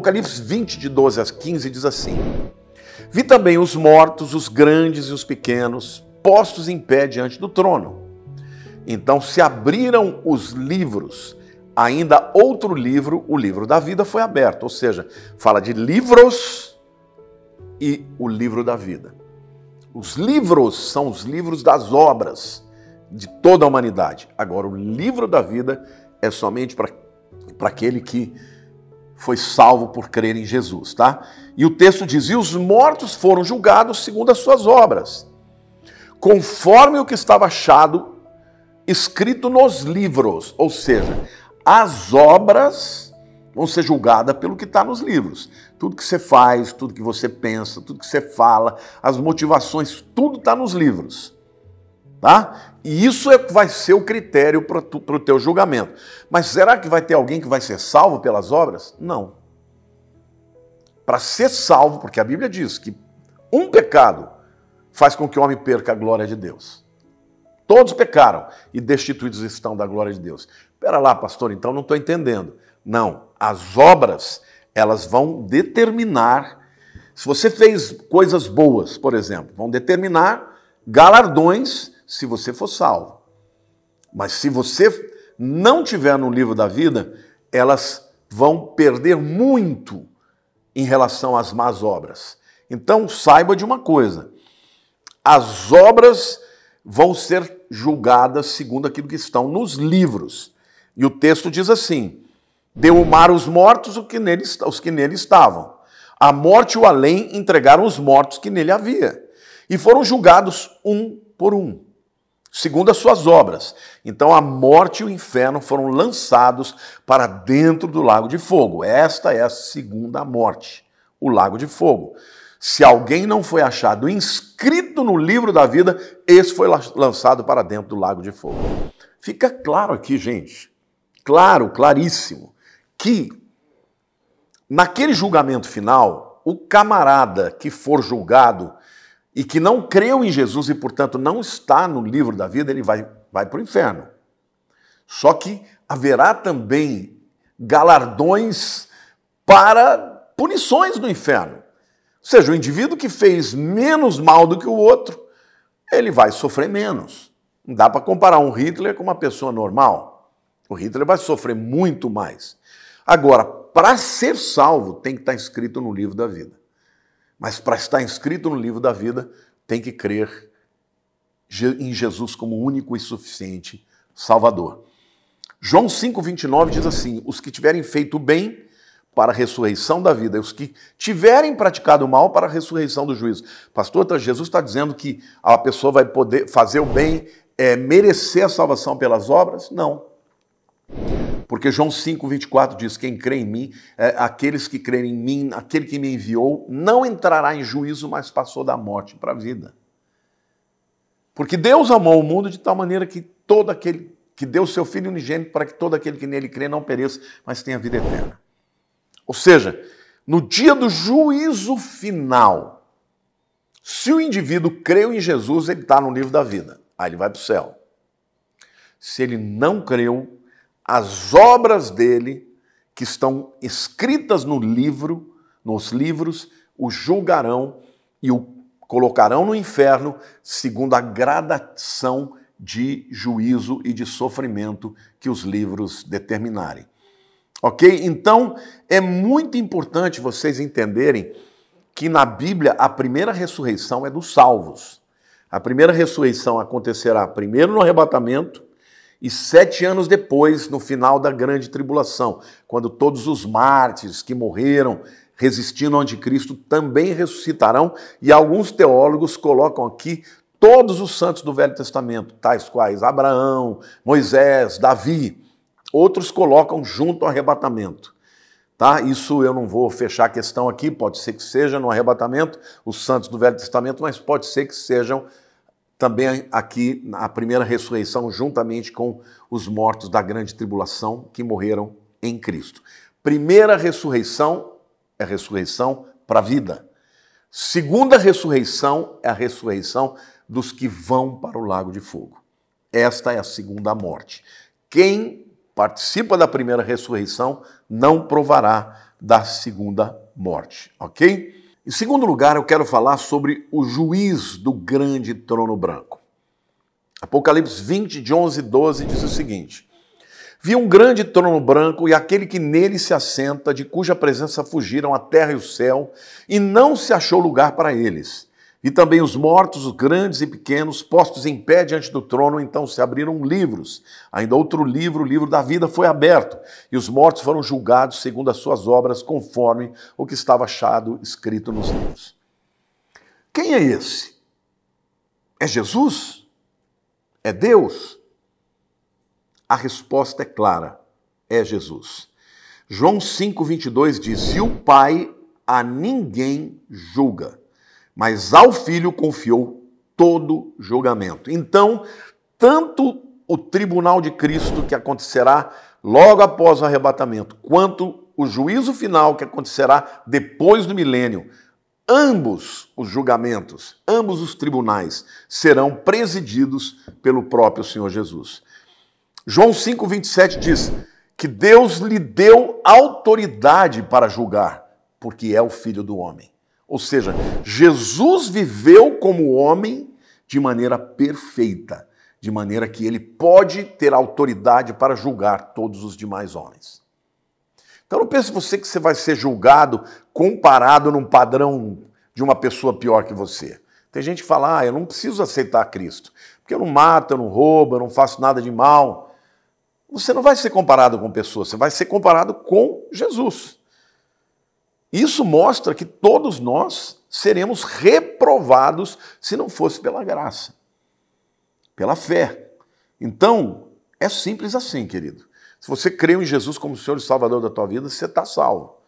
Apocalipse 20, de 12 a 15, diz assim: Vi também os mortos, os grandes e os pequenos, postos em pé diante do trono. Então se abriram os livros, ainda outro livro, o livro da vida, foi aberto. Ou seja, fala de livros e o livro da vida. Os livros são os livros das obras de toda a humanidade. Agora, o livro da vida é somente para aquele que foi salvo por crer em Jesus, tá? E o texto diz: E os mortos foram julgados segundo as suas obras, conforme o que estava achado escrito nos livros, ou seja, as obras vão ser julgadas pelo que está nos livros. Tudo que você faz, tudo que você pensa, tudo que você fala, as motivações, tudo está nos livros. Tá? E isso é, vai ser o critério para o teu julgamento. Mas será que vai ter alguém que vai ser salvo pelas obras? Não. Para ser salvo, porque a Bíblia diz que um pecado faz com que o homem perca a glória de Deus. Todos pecaram e destituídos estão da glória de Deus. Espera lá, pastor, então não estou entendendo. Não, as obras, elas vão determinar. Se você fez coisas boas, por exemplo, vão determinar galardões se você for salvo. Mas se você não tiver no livro da vida, elas vão perder muito em relação às más obras. Então, saiba de uma coisa: as obras vão ser julgadas segundo aquilo que estão nos livros. E o texto diz assim: Deu o mar os mortos os que nele, os que nele estavam. A morte e o além entregaram os mortos que nele havia. E foram julgados um por um segundo as suas obras. Então a morte e o inferno foram lançados para dentro do lago de fogo. Esta é a segunda morte, o lago de fogo. Se alguém não foi achado inscrito no livro da vida, esse foi lançado para dentro do lago de fogo. Fica claro aqui, gente, claro, claríssimo, que naquele julgamento final, o camarada que for julgado e que não creu em Jesus e, portanto, não está no livro da vida, ele vai, vai para o inferno. Só que haverá também galardões para punições no inferno. Ou seja, o indivíduo que fez menos mal do que o outro, ele vai sofrer menos. Não dá para comparar um Hitler com uma pessoa normal. O Hitler vai sofrer muito mais. Agora, para ser salvo, tem que estar escrito no livro da vida. Mas para estar inscrito no livro da vida, tem que crer em Jesus como único e suficiente Salvador. João 5,29 diz assim: Os que tiverem feito bem para a ressurreição da vida, e os que tiverem praticado mal para a ressurreição do juízo. Pastor, tá, Jesus está dizendo que a pessoa vai poder fazer o bem, é, merecer a salvação pelas obras? Não. Porque João 5, 24 diz: Quem crê em mim, é, aqueles que creem em mim, aquele que me enviou, não entrará em juízo, mas passou da morte para a vida. Porque Deus amou o mundo de tal maneira que todo aquele que deu seu Filho unigênito para que todo aquele que nele crê não pereça, mas tenha vida eterna. Ou seja, no dia do juízo final, se o indivíduo creu em Jesus, ele está no livro da vida, aí ele vai para o céu. Se ele não creu, as obras dele, que estão escritas no livro, nos livros, o julgarão e o colocarão no inferno, segundo a gradação de juízo e de sofrimento que os livros determinarem. Ok? Então, é muito importante vocês entenderem que na Bíblia a primeira ressurreição é dos salvos. A primeira ressurreição acontecerá primeiro no arrebatamento e sete anos depois, no final da grande tribulação, quando todos os mártires que morreram resistindo ao anticristo também ressuscitarão, e alguns teólogos colocam aqui todos os santos do Velho Testamento, tais quais Abraão, Moisés, Davi. Outros colocam junto ao arrebatamento. Tá? Isso eu não vou fechar a questão aqui, pode ser que seja no arrebatamento os santos do Velho Testamento, mas pode ser que sejam também aqui a primeira ressurreição, juntamente com os mortos da grande tribulação que morreram em Cristo. Primeira ressurreição é a ressurreição para a vida. Segunda ressurreição é a ressurreição dos que vão para o lago de fogo. Esta é a segunda morte. Quem participa da primeira ressurreição não provará da segunda morte, ok? Em segundo lugar, eu quero falar sobre o juiz do grande trono branco. Apocalipse 20, de 11 e 12 diz o seguinte: Vi um grande trono branco e aquele que nele se assenta, de cuja presença fugiram a terra e o céu, e não se achou lugar para eles. E também os mortos, os grandes e pequenos, postos em pé diante do trono, então se abriram livros. Ainda outro livro, o livro da vida, foi aberto, e os mortos foram julgados segundo as suas obras, conforme o que estava achado escrito nos livros. Quem é esse? É Jesus? É Deus? A resposta é clara: é Jesus. João 5,22 diz: E o Pai a ninguém julga, mas ao Filho confiou todo julgamento. Então, tanto o tribunal de Cristo, que acontecerá logo após o arrebatamento, quanto o juízo final, que acontecerá depois do milênio, ambos os julgamentos, ambos os tribunais serão presididos pelo próprio Senhor Jesus. João 5,27 diz que Deus lhe deu autoridade para julgar, porque é o filho do homem. Ou seja, Jesus viveu como homem de maneira perfeita, de maneira que ele pode ter autoridade para julgar todos os demais homens. Então não pense você que você vai ser julgado comparado num padrão de uma pessoa pior que você. Tem gente que fala, ah, eu não preciso aceitar Cristo, porque eu não mato, eu não roubo, eu não faço nada de mal você não vai ser comparado com pessoas, você vai ser comparado com Jesus. Isso mostra que todos nós seremos reprovados se não fosse pela graça, pela fé. Então, é simples assim, querido. Se você creu em Jesus como Senhor e Salvador da tua vida, você está salvo.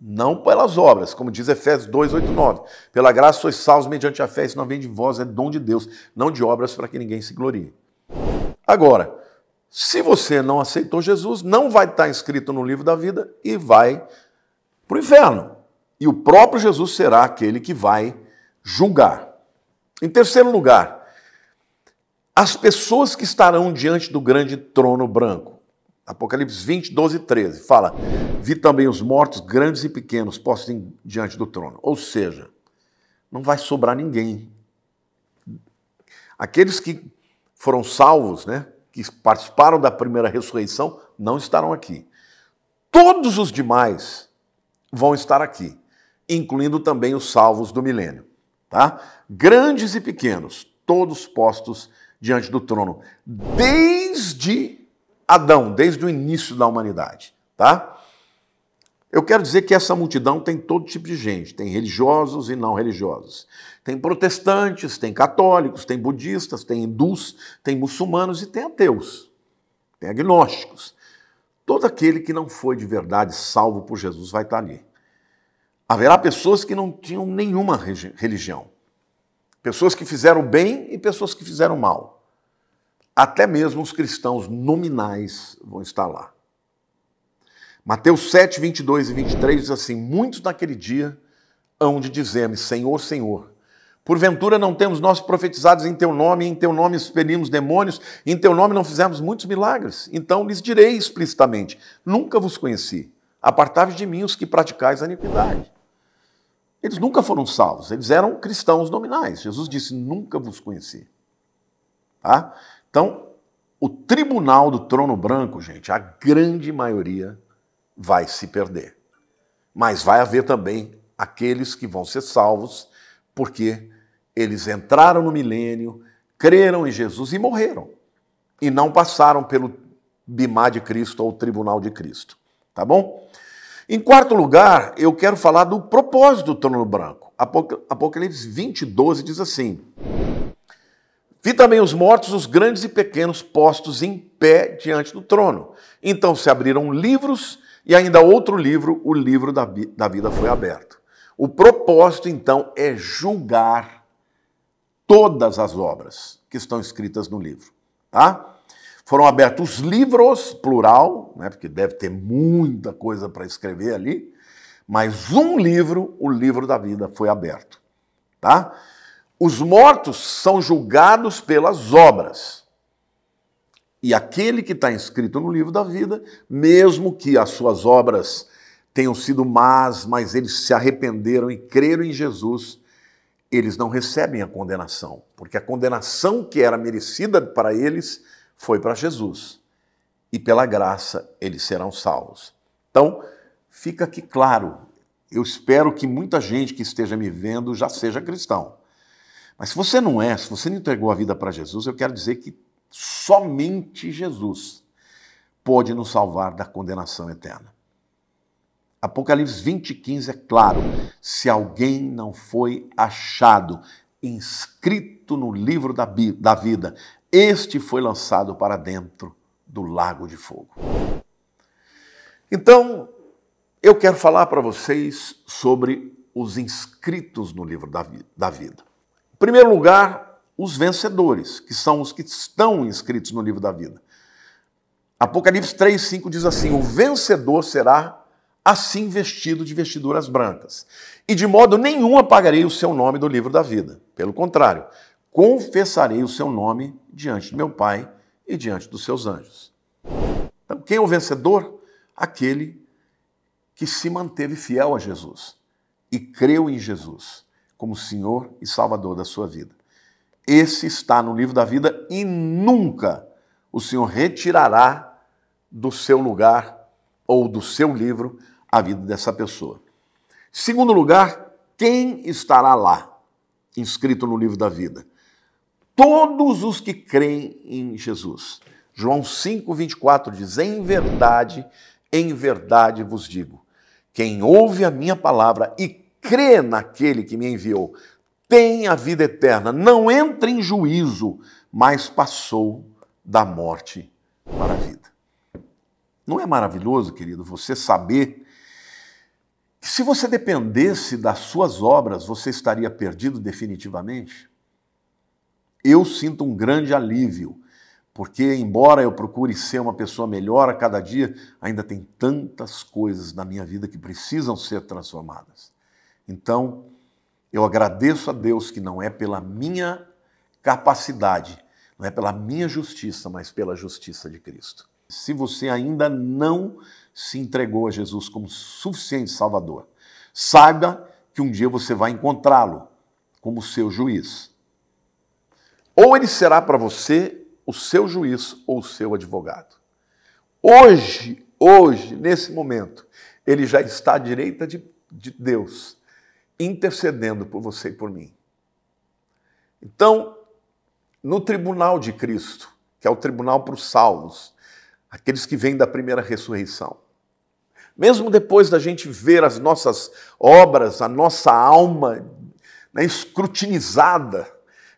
Não pelas obras, como diz Efésios 2, 8, 9. Pela graça sois salvos mediante a fé, isso não vem de vós, é dom de Deus, não de obras para que ninguém se glorie. Agora, se você não aceitou Jesus, não vai estar inscrito no livro da vida e vai para o inferno. E o próprio Jesus será aquele que vai julgar. Em terceiro lugar, as pessoas que estarão diante do grande trono branco. Apocalipse 20, 12 e 13 fala: Vi também os mortos, grandes e pequenos, postos diante do trono. Ou seja, não vai sobrar ninguém. Aqueles que foram salvos, né? que participaram da primeira ressurreição não estarão aqui. Todos os demais vão estar aqui, incluindo também os salvos do milênio, tá? Grandes e pequenos, todos postos diante do trono, desde Adão, desde o início da humanidade, tá? Eu quero dizer que essa multidão tem todo tipo de gente, tem religiosos e não religiosos. Tem protestantes, tem católicos, tem budistas, tem hindus, tem muçulmanos e tem ateus, tem agnósticos. Todo aquele que não foi de verdade salvo por Jesus vai estar ali. Haverá pessoas que não tinham nenhuma religião. Pessoas que fizeram bem e pessoas que fizeram mal. Até mesmo os cristãos nominais vão estar lá. Mateus 7, 22 e 23 diz assim: Muitos naquele dia hão de dizer-me: Senhor, Senhor, porventura não temos nós profetizados em teu nome, em teu nome expelimos demônios, em teu nome não fizemos muitos milagres? Então lhes direi explicitamente: Nunca vos conheci. Apartai-vos de mim os que praticais a iniquidade. Eles nunca foram salvos, eles eram cristãos nominais. Jesus disse: Nunca vos conheci. Tá? Então, o tribunal do trono branco, gente, a grande maioria vai se perder. Mas vai haver também aqueles que vão ser salvos, porque eles entraram no milênio, creram em Jesus e morreram. E não passaram pelo bimá de Cristo ou tribunal de Cristo. Tá bom? Em quarto lugar, eu quero falar do propósito do trono branco. Apocalipse 20, 12 diz assim: Vi também os mortos, os grandes e pequenos, postos em pé diante do trono. Então se abriram livros e ainda outro livro, o livro da, da vida foi aberto. O propósito, então, é julgar todas as obras que estão escritas no livro. Tá? Foram abertos os livros, plural, né, porque deve ter muita coisa para escrever ali, mas um livro, o livro da vida, foi aberto. Tá? Os mortos são julgados pelas obras. E aquele que está inscrito no livro da vida, mesmo que as suas obras tenham sido más, mas eles se arrependeram e creram em Jesus, eles não recebem a condenação, porque a condenação que era merecida para eles foi para Jesus. E pela graça eles serão salvos. Então, fica aqui claro. Eu espero que muita gente que esteja me vendo já seja cristão. Mas se você não é, se você não entregou a vida para Jesus, eu quero dizer que somente Jesus pode nos salvar da condenação eterna. Apocalipse 20, 15 é claro: se alguém não foi achado inscrito no livro da, da vida, este foi lançado para dentro do lago de fogo. Então, eu quero falar para vocês sobre os inscritos no livro da vida. Em primeiro lugar, os vencedores, que são os que estão inscritos no livro da vida. Apocalipse 3, 5 diz assim: O vencedor será assim vestido de vestiduras brancas. E de modo nenhum apagarei o seu nome do livro da vida. Pelo contrário, confessarei o seu nome diante de meu Pai e diante dos seus anjos. Então, quem é o vencedor? Aquele que se manteve fiel a Jesus e creu em Jesus como Senhor e Salvador da sua vida. Esse está no livro da vida e nunca o Senhor retirará do seu lugar ou do seu livro a vida dessa pessoa. Segundo lugar, quem estará lá, inscrito no livro da vida? Todos os que creem em Jesus. João 5, 24 diz: Em verdade, em verdade vos digo, quem ouve a minha palavra e crê naquele que me enviou, tem a vida eterna, não entra em juízo, mas passou da morte para a vida. Não é maravilhoso, querido, você saber se você dependesse das suas obras, você estaria perdido definitivamente? Eu sinto um grande alívio, porque, embora eu procure ser uma pessoa melhor a cada dia, ainda tem tantas coisas na minha vida que precisam ser transformadas. Então, eu agradeço a Deus que não é pela minha capacidade, não é pela minha justiça, mas pela justiça de Cristo. Se você ainda não se entregou a Jesus como suficiente Salvador, saiba que um dia você vai encontrá-lo como seu juiz. Ou ele será para você o seu juiz ou o seu advogado. Hoje, hoje, nesse momento, ele já está à direita de, de Deus, intercedendo por você e por mim. Então, no tribunal de Cristo, que é o tribunal para os salvos, aqueles que vêm da primeira ressurreição. Mesmo depois da gente ver as nossas obras, a nossa alma né, escrutinizada,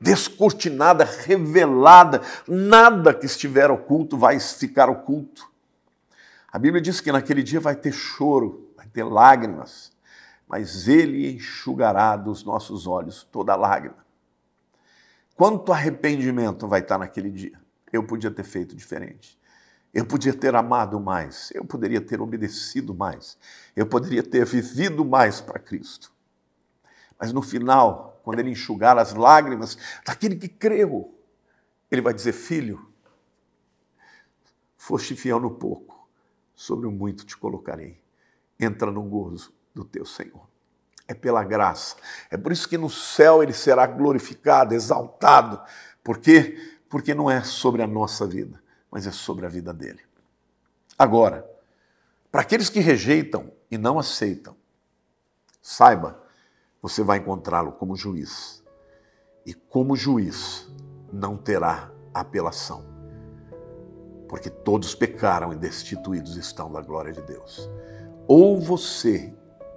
descortinada, revelada, nada que estiver oculto vai ficar oculto. A Bíblia diz que naquele dia vai ter choro, vai ter lágrimas, mas Ele enxugará dos nossos olhos toda lágrima. Quanto arrependimento vai estar naquele dia? Eu podia ter feito diferente. Eu podia ter amado mais, eu poderia ter obedecido mais, eu poderia ter vivido mais para Cristo. Mas no final, quando ele enxugar as lágrimas daquele que creu, ele vai dizer: Filho, foste fiel no pouco, sobre o muito te colocarei. Entra no gozo do teu Senhor. É pela graça. É por isso que no céu ele será glorificado, exaltado. Por quê? Porque não é sobre a nossa vida mas é sobre a vida dele. Agora, para aqueles que rejeitam e não aceitam, saiba, você vai encontrá-lo como juiz. E como juiz, não terá apelação. Porque todos pecaram e destituídos estão da glória de Deus. Ou você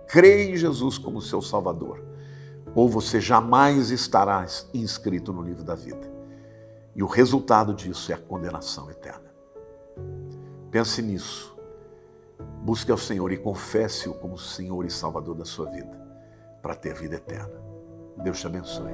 crê em Jesus como seu Salvador, ou você jamais estará inscrito no livro da vida. E o resultado disso é a condenação eterna. Pense nisso. Busque ao Senhor e confesse-o como Senhor e Salvador da sua vida, para ter vida eterna. Deus te abençoe.